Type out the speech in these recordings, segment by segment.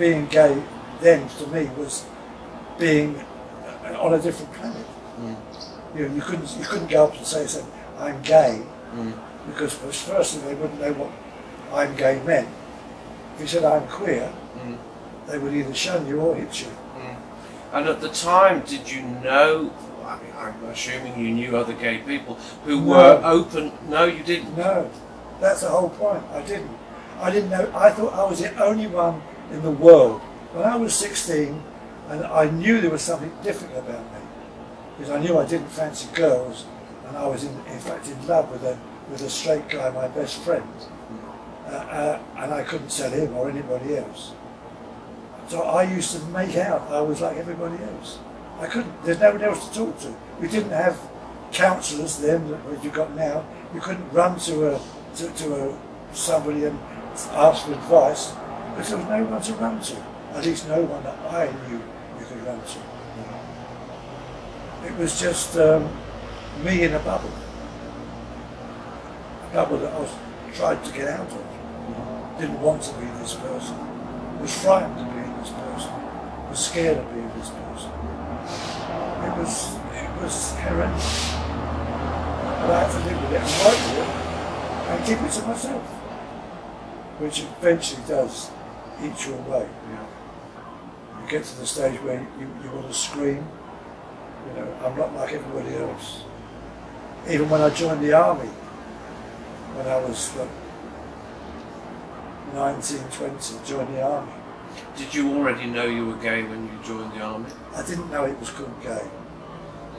being gay then to me was being on a different planet. Mm. You know, you couldn't you couldn't go up and say, say I'm gay Mm. because first- firstly they wouldn't know what I'm gay meant. If you said I'm queer, Mm. they would either shun you or hit you. Mm. And at the time, did you know? I mean, I'm assuming you knew other gay people who No. were open. No, you didn't. No, that's the whole point. I didn't. I didn't know. I thought I was the only one in the world. When I was 16, and I knew there was something different about me, because I knew I didn't fancy girls, and I was in, in fact in love with a with a straight guy, my best friend, uh, uh, and I couldn't tell him or anybody else. So I used to make out I was like everybody else. I couldn't. There's nobody else to talk to. We didn't have counsellors then, that you've got now. You couldn't run to a to, to a somebody and ask for advice there was no one to run to. At least no one that I knew you could run to. It was just um, me in a bubble. A bubble that I was tried to get out of. Didn't want to be this person. Was frightened of being this person. Was scared of being this person. It was it was horrendous. But I had to live with it and work with it and keep it to myself. Which eventually does eat you away. You get to the stage where you, you want to scream. You know, I'm not like everybody else. Even when I joined the army, when I was what, 19, 20, joined the army. Did you already know you were gay when you joined the army? I didn't know it was called gay.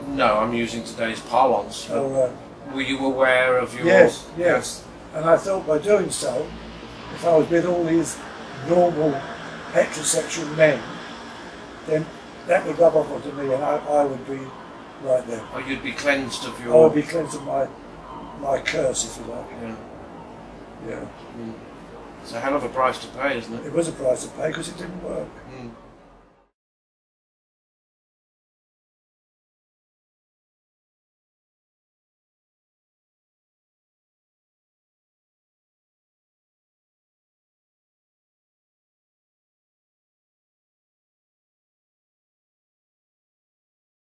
No, I'm using today's parlance. So, uh, Were you aware of your? yes, yes. And I thought by doing so, if I was with all these normal heterosexual men, then that would rub off onto me and I, I would be right there. Or you'd be cleansed of your. I would be cleansed of my, my curse, if you like. Yeah. Yeah. It's a hell of a price to pay, isn't it? It was a price to pay because it didn't work. Mm.